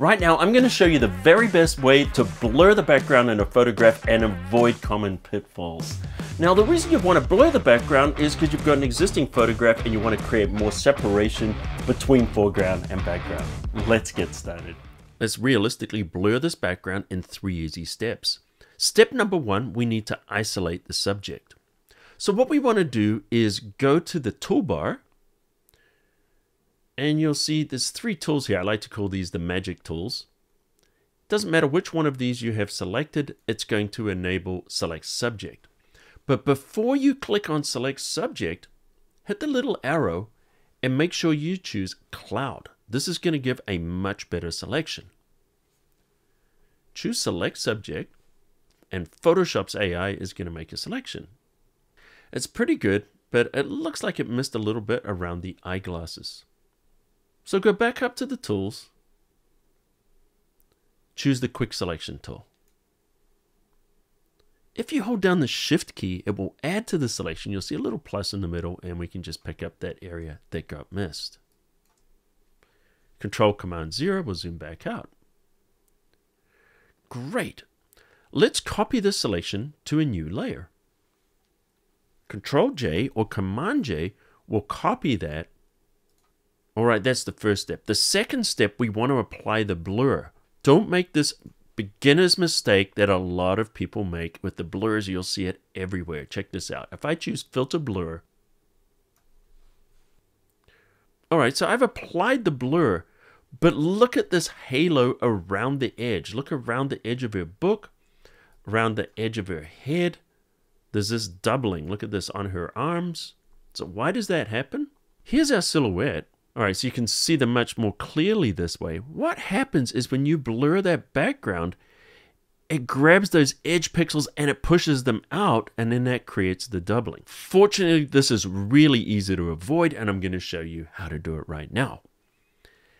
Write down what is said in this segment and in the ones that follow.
Right now, I'm going to show you the very best way to blur the background in a photograph and avoid common pitfalls. Now, the reason you want to blur the background is because you've got an existing photograph and you want to create more separation between foreground and background. Let's get started. Let's realistically blur this background in three easy steps. Step number one, we need to isolate the subject. So what we want to do is go to the toolbar and you'll see there's three tools here. I like to call these the magic tools. Doesn't matter which one of these you have selected, it's going to enable select subject. But before you click on select subject, hit the little arrow and make sure you choose cloud. This is going to give a much better selection. Choose select subject and Photoshop's AI is going to make a selection. It's pretty good, but it looks like it missed a little bit around the eyeglasses. So go back up to the tools, choose the quick selection tool. If you hold down the shift key, it will add to the selection. You'll see a little plus in the middle and we can just pick up that area that got missed. Control Command 0 will zoom back out. Great. Let's copy this selection to a new layer. Control J or Command J will copy that all right, that's the first step. The second step, we want to apply the blur. Don't make this beginner's mistake that a lot of people make with the blurs. You'll see it everywhere. Check this out. If I choose filter blur, all right, so I've applied the blur, but look at this halo around the edge. Look around the edge of your book, around the edge of her head. There's this doubling. Look at this on her arms. So why does that happen? Here's our silhouette. All right, so you can see them much more clearly this way. What happens is when you blur that background, it grabs those edge pixels and it pushes them out, and then that creates the doubling. Fortunately, this is really easy to avoid, and I'm going to show you how to do it right now.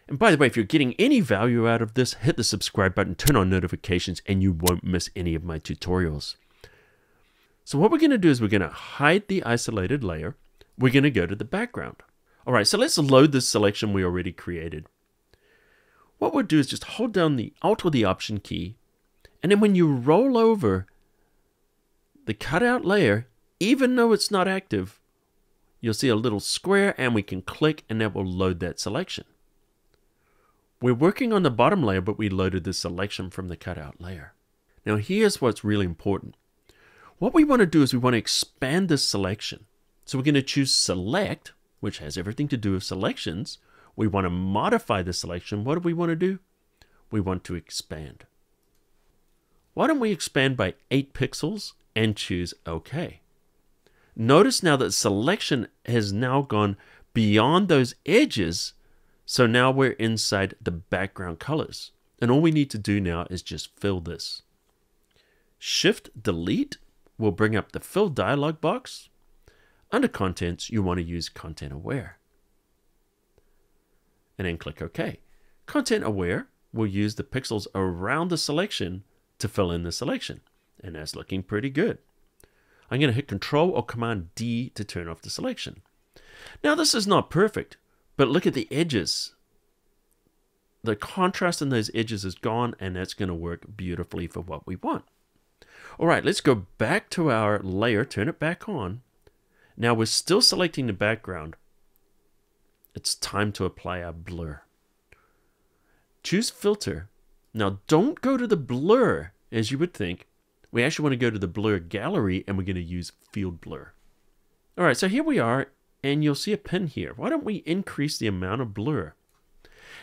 And by the way, if you're getting any value out of this, hit the subscribe button, turn on notifications, and you won't miss any of my tutorials. So what we're going to do is we're going to hide the isolated layer. We're going to go to the background. All right, so let's load this selection we already created. What we'll do is just hold down the Alt or the Option key, and then when you roll over the cutout layer, even though it's not active, you'll see a little square and we can click and that will load that selection. We're working on the bottom layer, but we loaded the selection from the cutout layer. Now here's what's really important. What we want to do is we want to expand this selection. So we're going to choose Select, which has everything to do with selections, we want to modify the selection. What do we want to do? We want to expand. Why don't we expand by 8 pixels and choose OK? Notice now that selection has now gone beyond those edges, so now we're inside the background colors. And all we need to do now is just fill this. Shift Delete will bring up the Fill dialog box. Under Contents, you want to use Content Aware. And then click OK. Content Aware will use the pixels around the selection to fill in the selection. And that's looking pretty good. I'm going to hit Control or Command D to turn off the selection. Now this is not perfect, but look at the edges. The contrast in those edges is gone and that's going to work beautifully for what we want. All right, let's go back to our layer, turn it back on, now we're still selecting the background. It's time to apply our blur. Choose filter. Now don't go to the blur as you would think. We actually want to go to the blur gallery and we're going to use field blur. All right, so here we are and you'll see a pin here. Why don't we increase the amount of blur?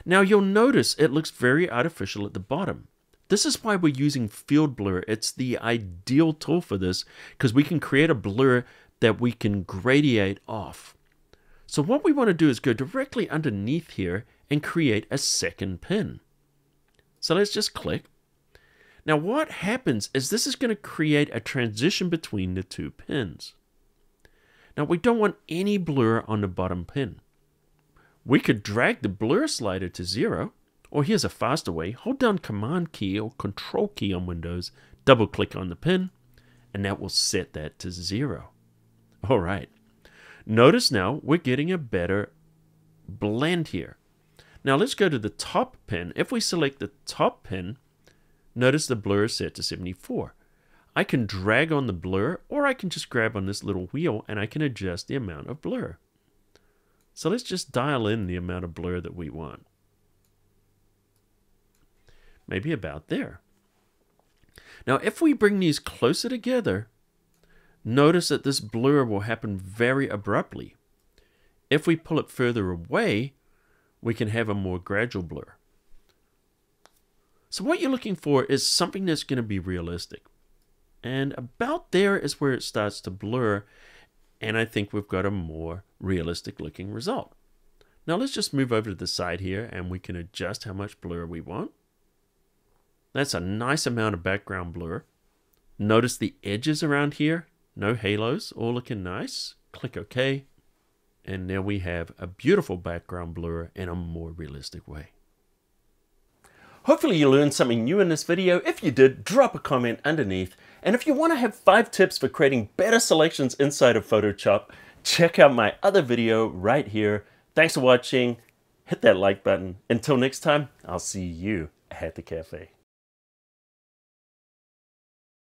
Now you'll notice it looks very artificial at the bottom. This is why we're using field blur. It's the ideal tool for this because we can create a blur that we can gradiate off. So what we want to do is go directly underneath here and create a second pin. So let's just click. Now what happens is this is going to create a transition between the two pins. Now we don't want any blur on the bottom pin. We could drag the blur slider to zero, or here's a faster way, hold down Command key or Control key on Windows, double click on the pin, and that will set that to zero. All right. Notice now we're getting a better blend here. Now let's go to the top pin. If we select the top pin, notice the blur is set to 74. I can drag on the blur or I can just grab on this little wheel and I can adjust the amount of blur. So let's just dial in the amount of blur that we want. Maybe about there. Now if we bring these closer together, notice that this blur will happen very abruptly. If we pull it further away, we can have a more gradual blur. So what you're looking for is something that's going to be realistic. And about there is where it starts to blur. And I think we've got a more realistic looking result. Now let's just move over to the side here and we can adjust how much blur we want. That's a nice amount of background blur. Notice the edges around here. No halos, all looking nice. Click OK. And now we have a beautiful background blur in a more realistic way. Hopefully you learned something new in this video. If you did, drop a comment underneath. And if you want to have five tips for creating better selections inside of Photoshop, check out my other video right here. Thanks for watching. Hit that like button. Until next time, I'll see you at the cafe.